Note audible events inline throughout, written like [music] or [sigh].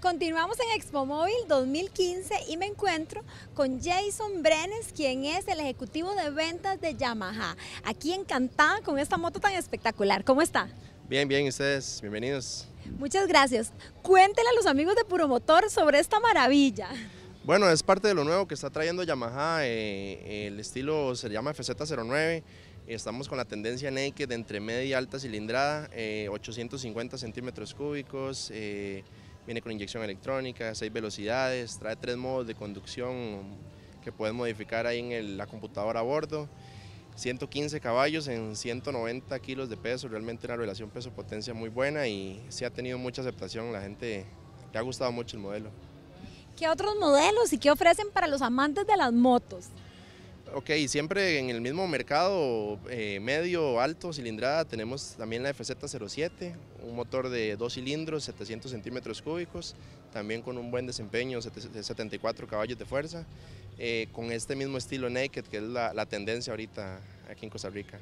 Continuamos en Expo Móvil 2015 y me encuentro con Jason Brenes, quien es el ejecutivo de ventas de Yamaha. Aquí encantada con esta moto tan espectacular. ¿Cómo está? Bien, bien, ustedes, bienvenidos. Muchas gracias. Cuéntele a los amigos de Puro Motor sobre esta maravilla. Bueno, es parte de lo nuevo que está trayendo Yamaha, eh, el estilo se llama FZ09, estamos con la tendencia naked entre media y alta cilindrada, 850 eh, centímetros cúbicos, eh, Viene con inyección electrónica, seis velocidades, trae tres modos de conducción que puedes modificar ahí en la computadora a bordo. 115 caballos en 190 kilos de peso, realmente una relación peso-potencia muy buena y sí ha tenido mucha aceptación, la gente le ha gustado mucho el modelo. ¿Qué otros modelos y qué ofrecen para los amantes de las motos? Ok, siempre en el mismo mercado eh, medio, alto, cilindrada, tenemos también la FZ07, un motor de dos cilindros, 700 centímetros cúbicos, también con un buen desempeño, 74 caballos de fuerza, eh, con este mismo estilo Naked, que es la, tendencia ahorita aquí en Costa Rica.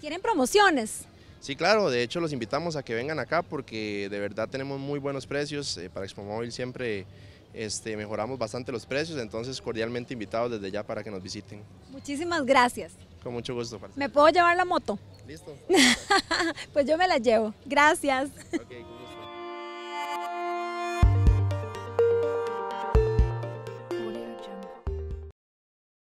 ¿Tienen promociones? Sí, claro, de hecho los invitamos a que vengan acá porque de verdad tenemos muy buenos precios, eh, para Expo Móvil siempre este, mejoramos bastante los precios, entonces cordialmente invitados desde ya para que nos visiten. Muchísimas gracias. Con mucho gusto. ¿Me puedo llevar la moto? Listo. [laughs] pues yo me la llevo. Gracias. Okay,